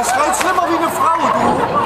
Der schreit schlimmer wie eine Frau, du.